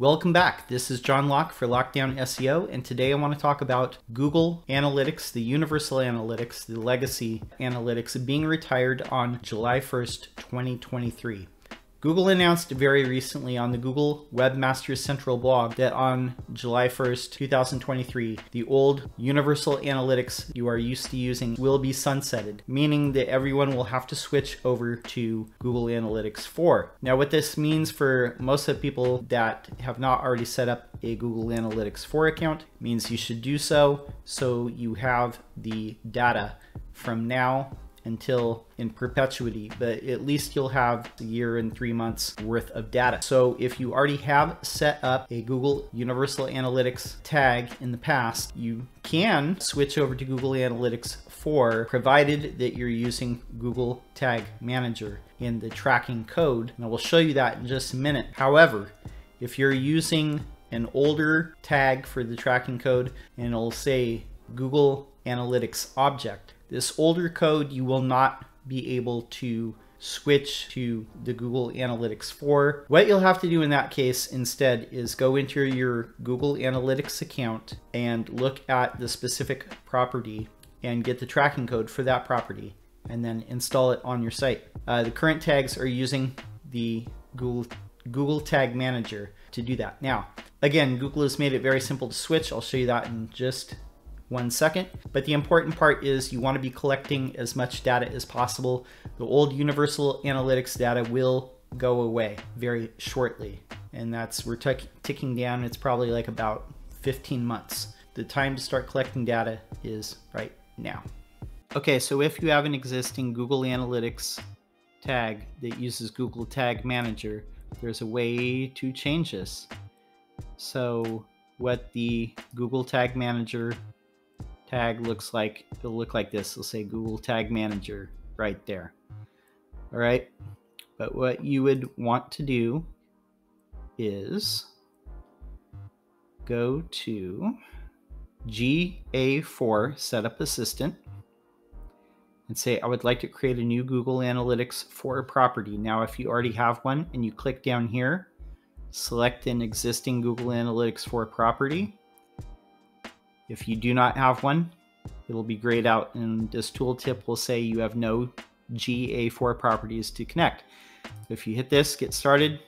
Welcome back. This is John Locke for Lockedown SEO, and today I want to talk about Google Analytics, the Universal Analytics, the Legacy Analytics being retired on July 1st, 2023. Google announced very recently on the Google Webmaster Central blog that on July 1st, 2023, the old Universal Analytics you are used to using will be sunsetted, meaning that everyone will have to switch over to Google Analytics 4. Now, what this means for most of the people that have not already set up a Google Analytics 4 account means you should do so so you have the data from now until in perpetuity, but at least you'll have a year and three months worth of data. So if you already have set up a Google Universal Analytics tag in the past, you can switch over to Google Analytics 4, provided that you're using Google Tag Manager in the tracking code. And I will show you that in just a minute. However, if you're using an older tag for the tracking code and it'll say Google Analytics object, this older code you will not be able to switch to the Google Analytics 4. What you'll have to do in that case instead is go into your Google Analytics account and look at the specific property and get the tracking code for that property and then install it on your site. Uh, the current tags are using the Google, Google Tag Manager to do that. Now, again, Google has made it very simple to switch. I'll show you that in just one second. But the important part is you want to be collecting as much data as possible. The old Universal Analytics data will go away very shortly. And that's, we're ticking down, it's probably like about 15 months. The time to start collecting data is right now. Okay, so if you have an existing Google Analytics tag that uses Google Tag Manager, there's a way to change this. So what the Google Tag Manager tag looks like, it'll look like this. It'll say Google Tag Manager right there. All right. But what you would want to do is go to GA4 Setup Assistant and say, I would like to create a new Google Analytics 4 property. Now, if you already have one and you click down here, select an existing Google Analytics 4 property, if you do not have one, it'll be grayed out and this tooltip will say you have no GA4 properties to connect. If you hit this, get started,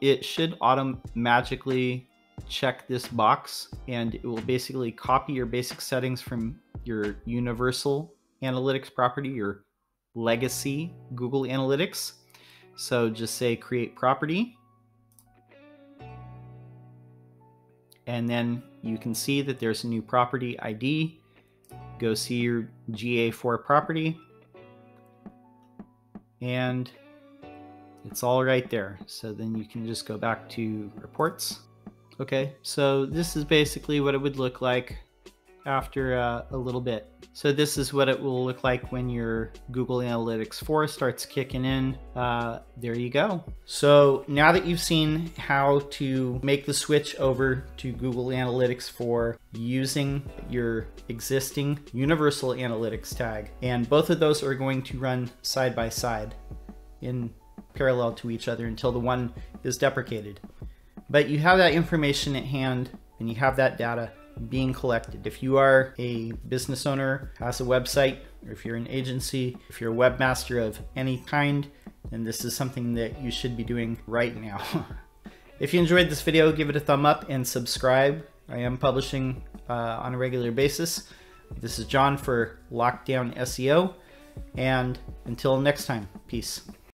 it should automatically check this box and it will basically copy your basic settings from your universal analytics property, your legacy Google Analytics. So just say create property and then you can see that there's a new property ID. Go see your GA4 property. And it's all right there. So then you can just go back to reports. Okay, so this is basically what it would look like after uh, a little bit. So this is what it will look like when your Google Analytics 4 starts kicking in. Uh, there you go. So now that you've seen how to make the switch over to Google Analytics 4 using your existing Universal Analytics tag, and both of those are going to run side by side in parallel to each other until the one is deprecated. But you have that information at hand and you have that data being collected. If you are a business owner, has a website, or if you're an agency, if you're a webmaster of any kind, then this is something that you should be doing right now. if you enjoyed this video, give it a thumb up and subscribe. I am publishing uh, on a regular basis. This is John for Lockedown SEO, and until next time, peace.